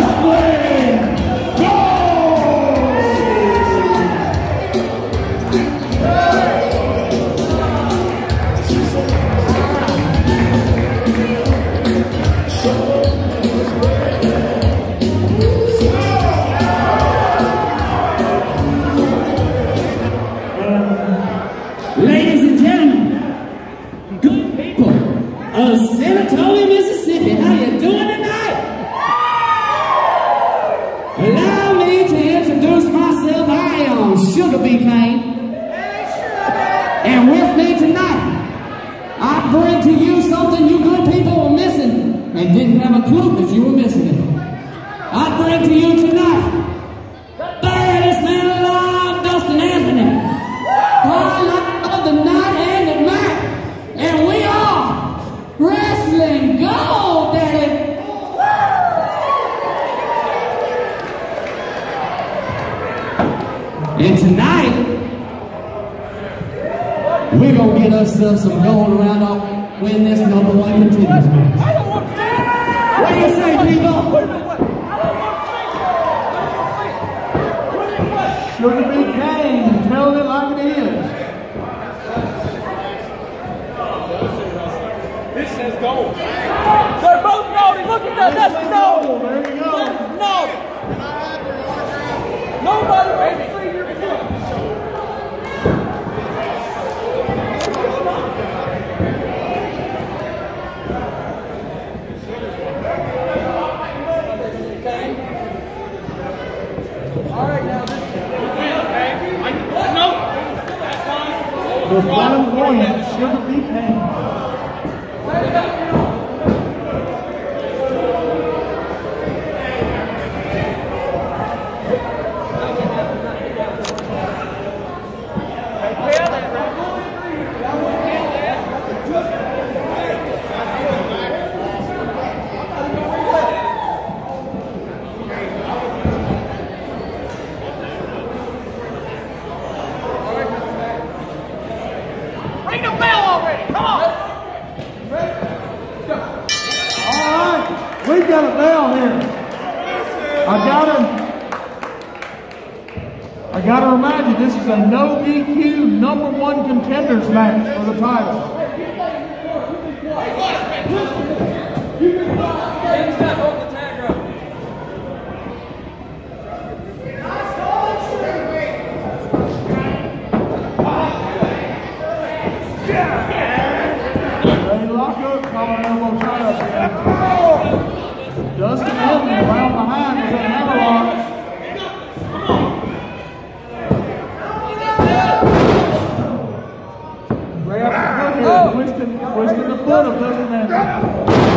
Wrestling! Sugar B. Kane. And with me tonight, I bring to you something you good people were missing and didn't have a clue that you were missing it. I bring to you tonight ourselves some gold around our when this number one match. What do you say, people? Sugar B. Kane, telling it like it is. This says gold. They're both naughty. Look at that. That's naughty. there you go. That's naughty. Nobody can see your foot. All right, now this. No. That's fine. The flamboyant Sugar B. Kane. Ring the bell already. Come on. All right, we got it down here. I gotta, I gotta remind you, this is a no DQ number one contenders match for the title. Fora, fora, fora.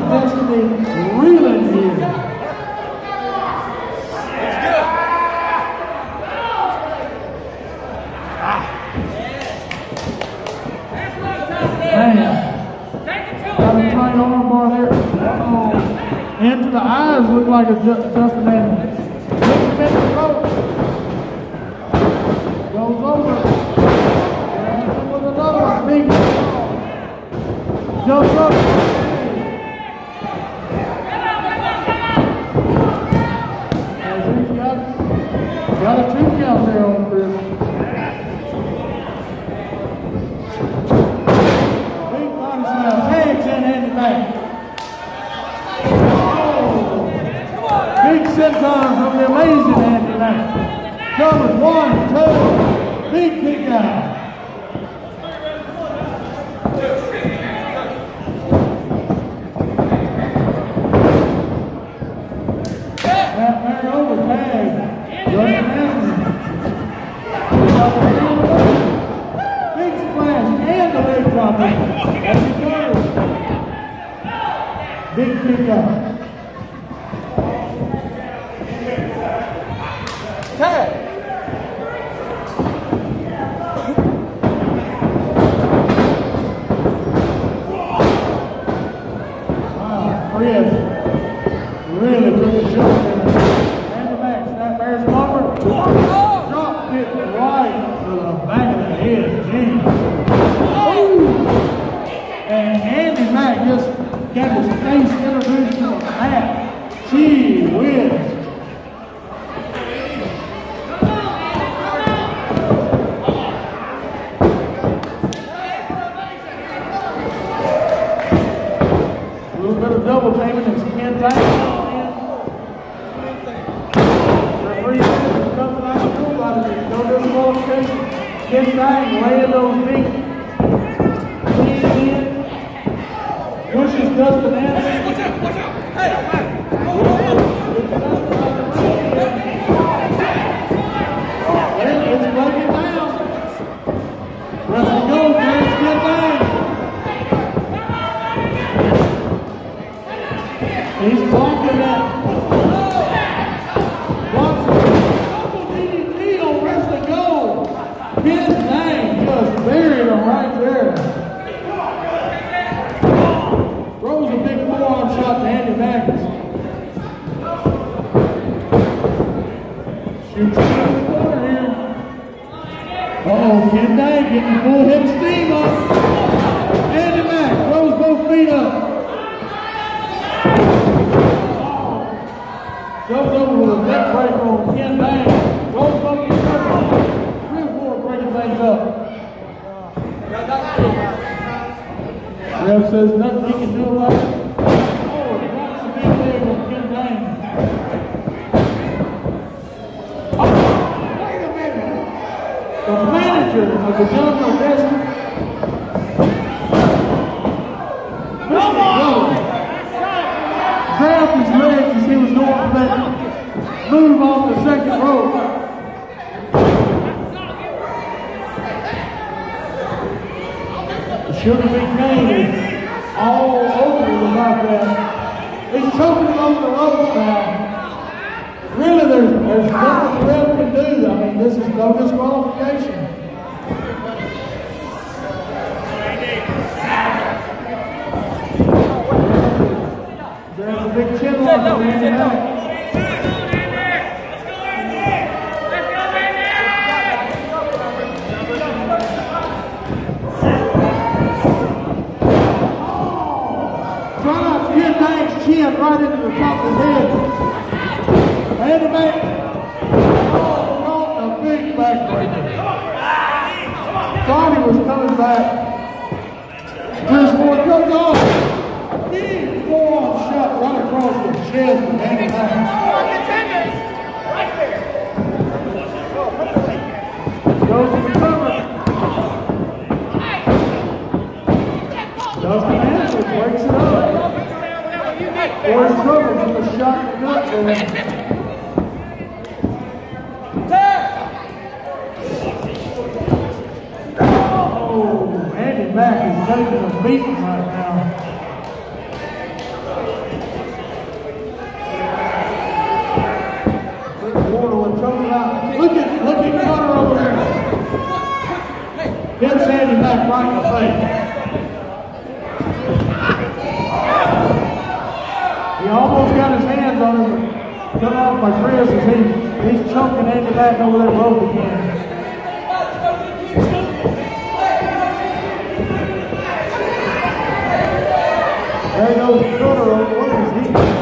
The destiny reeling here. Man. Got a tight armbar there. Uh-oh. Into the eyes look like a Ju- Big body smell, in the back. Oh. Big senton from the one, two, big kick out. Covers. Big He's blocking that. Blocks double DDT on Wrestling Gold. Ken Dang just buried him right there. Throws a big forearm shot to Andy Magnus. Shoots it in the corner here. Uh-oh, Ken Dang getting full head of steam up. Andy Mack throws both feet up. Goes over with a neck breaker on Ken Dang. Rolls up the circle. Real more breaking things up. Ref says nothing he can do about it. Oh, the big leg on Ken Dang. Oh, wait a minute. The manager of the Jungle Wrestling. Grabbed his legs as he was going that move off the second rope. The Sugar Big Cane is all over him about that. He's choking now. Really, there's, there's nothing the ref can do. I mean, this is no disqualification. There's a big chin lock on Randy Mack. Drives Ken Bank's chin right into the top of his head. Andy Bank. Oh, caught a big backbreaker. Thought he was coming back. Chris Ford comes off. Big forearm shot right across the chest of Andy Bank. Goes to the cover. Breaks it up. The there. Oh, Andy Mack is taking a beating right now. Quick Wardle and choking out. Look at, look at Connor over there. Hits Andy Mack right in the face. He almost got his hands on him. Cut off by Chris as he, he's choking Andy Mack over that rope again. There goes Cutter over. What is he doing?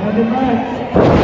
Andy Mack.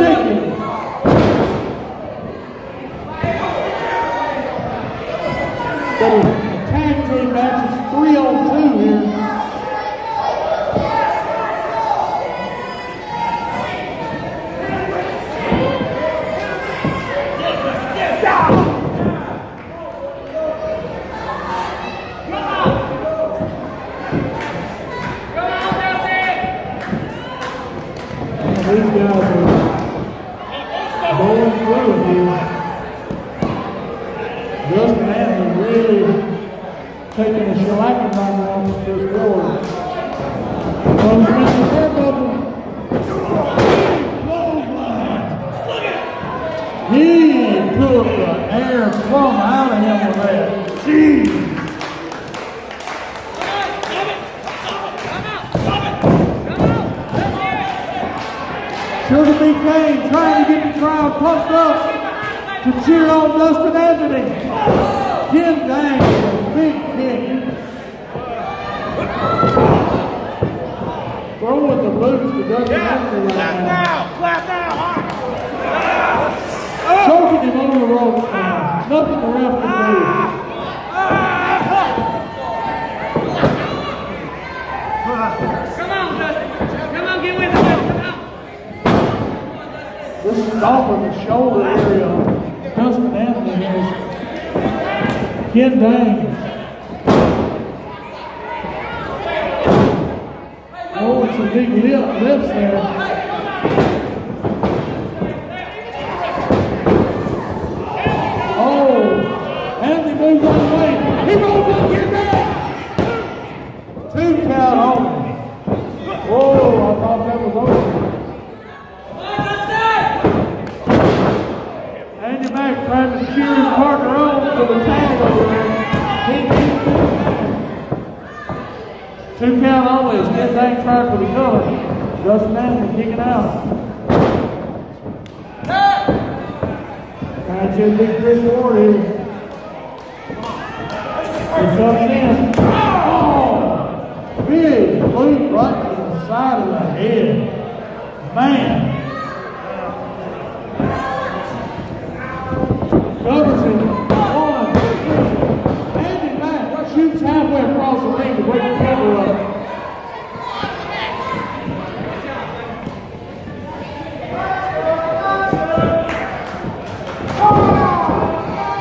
there. Here. Dustin Anthony really taking a shellacking right now from this board. Comes Mr. Fairbuckle. He took the air plumb out of him with that. Jeez. Sugar trying to get the crowd pumped up to cheer on Dustin Anthony. Jim Dang, big kick. Throwing the boots to Dustin Anthony right now. Clap now! Choking him over the ropes. Nothing the ref can do. Come on, Dustin. Come on, get with it. Come on. This is off of the shoulder area. of Dustin Anthony has Ken Dang. Oh, it's a big lip, lifts there. Oh, Anthony moves on the way. He rolls up, get back. Dang trying for the cover. Dustin Anthony kicking out. Trying to big Chris Ward here. He comes in. Big boot right to the side of the head. Man. Covers him. One, two. Andy Mack shoots halfway across the ring to break the cover up.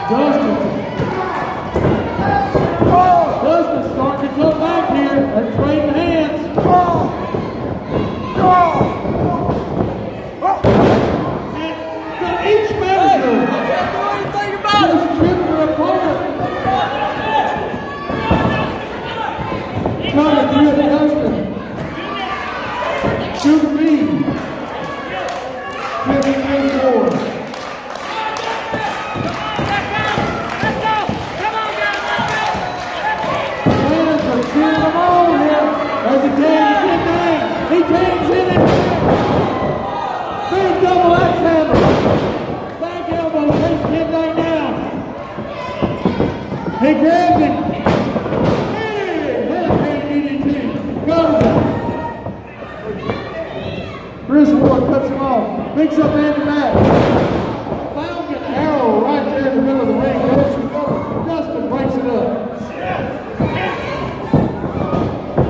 Dustin. Dustin starting to come back here. They're trading hands. And each manager just tripped their opponent. Trying to trip Dustin. Sugar B. Tripping Chris Ward. Let's go! Come on, guys, let's Fans are cheering them on here. There's a tag to Ken Dang. He tags in it. Big double axe handle. Back elbow takes Ken Dang down. He grabs him. Hey, hurricane DDT. Covers him. Chris Ward cuts him off. Picks up Andy Mack. Falcon arrow right there in the middle of the ring. Goes for cover. Dustin breaks it up.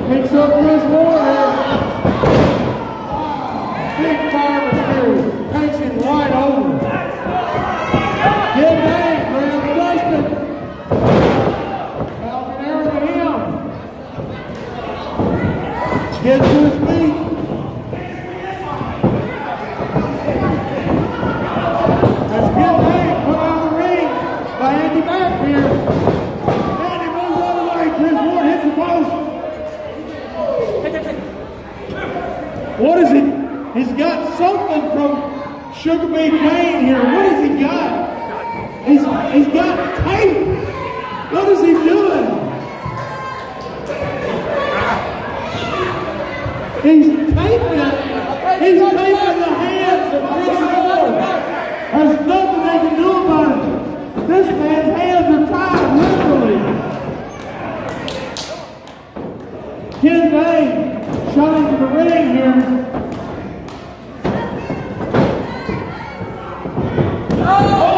Picks up Chris Ward here. Big fire material. Takes him right over. Get back, grabs Dustin. Falcon arrow to him. Gets to his feet. As Ken Dang put out of the ring by Andy Mack here. Andy moves out of the way. Chris Ward hits the post. What is it? He's got something from Sugar B. Kane here. What has he got? He's, he's got tape. What is he doing? He's taping. He's taping the hands of Chris Moore. There's nothing they can do about it. This man's hands are tied, literally. Ken Day shot into the ring here. Oh.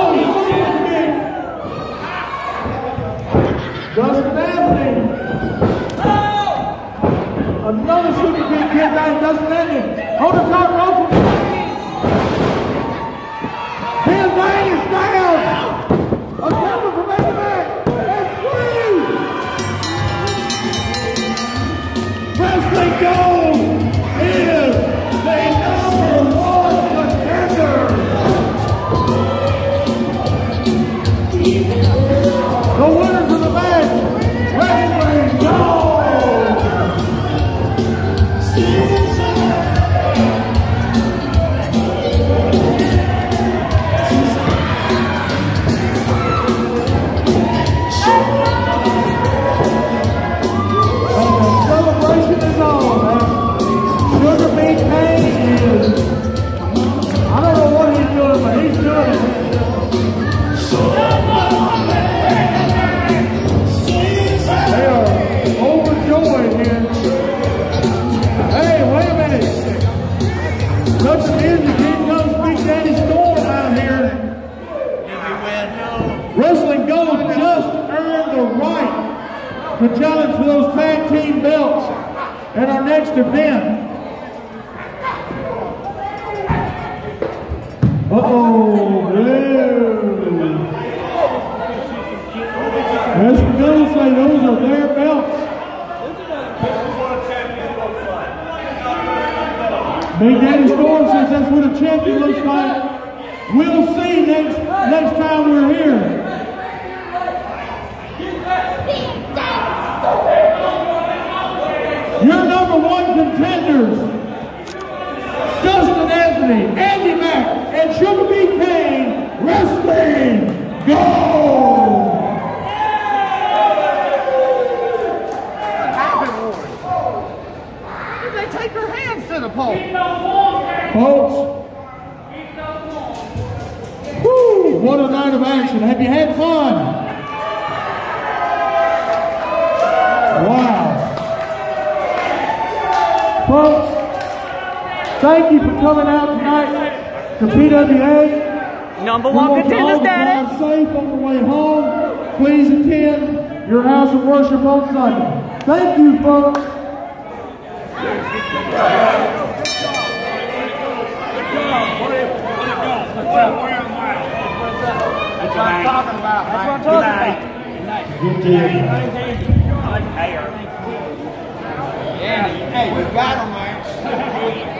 Dustin Anthony. Another super kick, Ken Day, Dustin Anthony. On the top rope at our next event. Uh-oh, no. Wrestling Gold say those are their belts. Big Daddy Storm says that's what a champion looks like. We'll see next next time we're here. Your number one contenders, Dustin Anthony, Andy Mack, and Sugar B. Kane, Wrestling Gold! Did they take her hands to the pole? Folks, whew, what a night of action. Have you had fun? Thank you for coming out tonight to PWA. Number one want you all contenders, Daddy. safe on the way home. Please attend your house of worship on Sunday. Thank you, folks. That's what I'm talking about. That's what I'm talking about. Good deal. Yeah, hey, you got them,